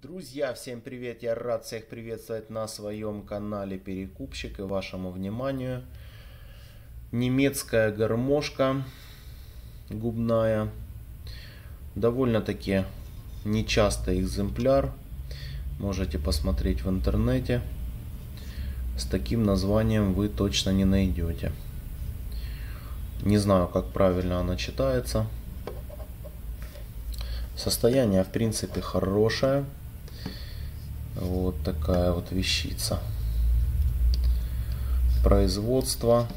Друзья, всем привет! Я рад всех приветствовать на своем канале Перекупщик и вашему вниманию немецкая гармошка губная. Довольно-таки нечастый экземпляр. Можете посмотреть в интернете. С таким названием вы точно не найдете. Не знаю, как правильно она читается. Состояние, в принципе, хорошее. Вот такая вот вещица. Производство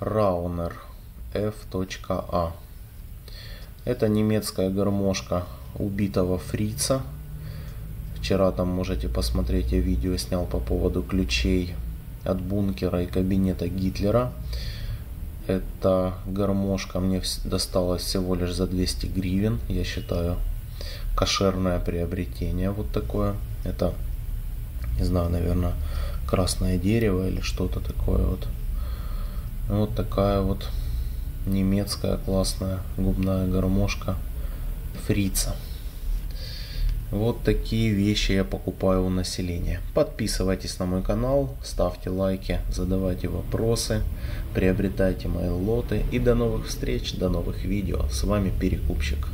Rauner F.A. Это немецкая гармошка убитого фрица. Вчера там можете посмотреть, я видео снял по поводу ключей от бункера и кабинета Гитлера. Эта гармошка мне досталась всего лишь за 200 гривен. Я считаю, кошерное приобретение вот такое. Это, не знаю, наверное, красное дерево или что-то такое вот. Вот такая вот немецкая классная губная гармошка фрица. Вот такие вещи я покупаю у населения. Подписывайтесь на мой канал, ставьте лайки, задавайте вопросы, приобретайте мои лоты. И до новых встреч, до новых видео. С вами Перекупщик.